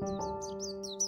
Música